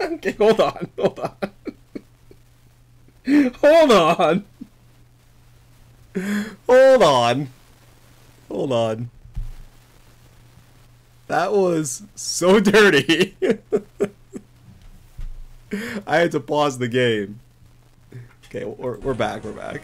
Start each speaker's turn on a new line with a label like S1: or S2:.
S1: okay, hold on, hold on. hold on. Hold on. Hold on. That was so dirty. I had to pause the game. Okay, we're, we're back, we're back.